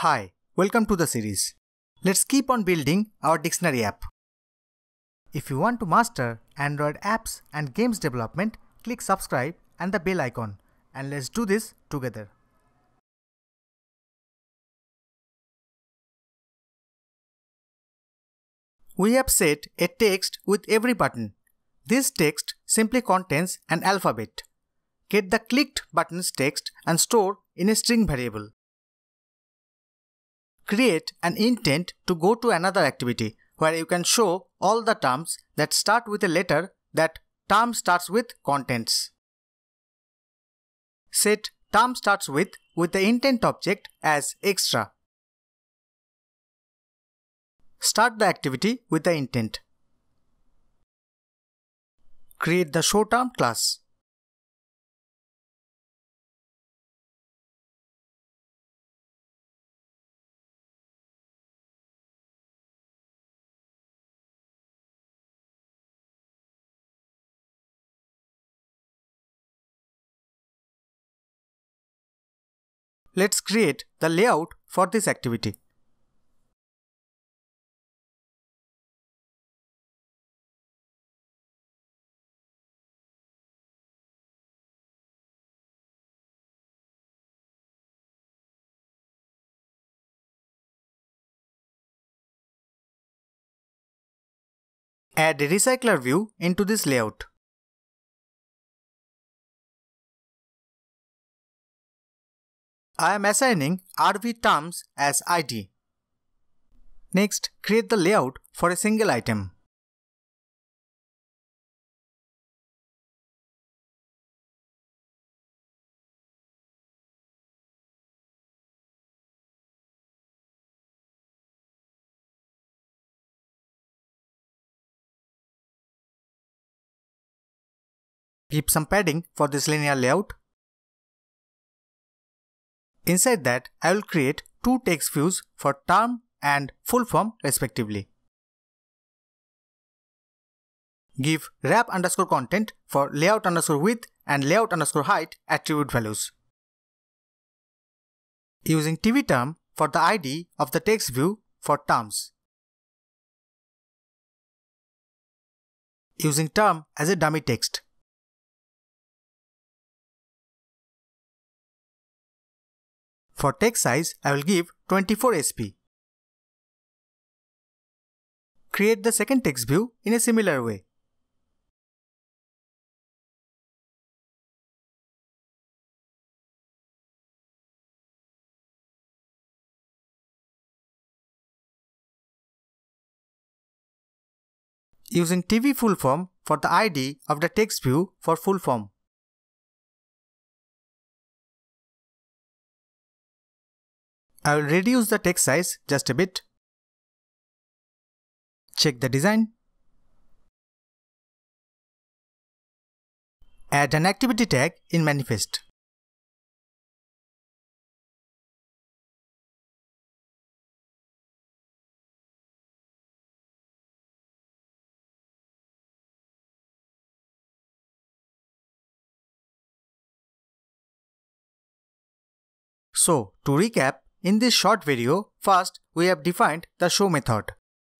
Hi, welcome to the series. Let's keep on building our dictionary app. If you want to master Android apps and games development, click subscribe and the bell icon and let's do this together. We have set a text with every button. This text simply contains an alphabet. Get the clicked buttons text and store in a string variable create an intent to go to another activity where you can show all the terms that start with a letter that term starts with contents. Set term starts with with the intent object as extra. Start the activity with the intent. Create the show term class. Let's create the layout for this activity. Add a recycler view into this layout. I am assigning RV terms as ID. Next, create the layout for a single item. Keep some padding for this linear layout. Inside that, I will create two text views for term and full form respectively. Give wrap underscore content for layout underscore width and layout underscore height attribute values. Using TV term for the ID of the text view for terms. Using term as a dummy text. For text size, I will give 24 SP. Create the second text view in a similar way. Using TV full form for the ID of the text view for full form. I will reduce the text size just a bit. Check the design. Add an activity tag in manifest. So, to recap, in this short video, first we have defined the show method.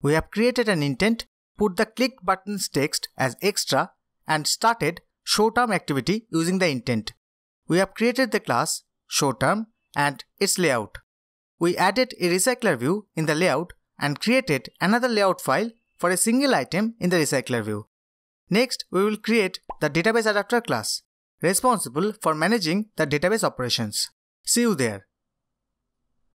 We have created an intent, put the clicked buttons text as extra and started showTerm activity using the intent. We have created the class showTerm and its layout. We added a recycler view in the layout and created another layout file for a single item in the recycler view. Next, we will create the database adapter class, responsible for managing the database operations. See you there.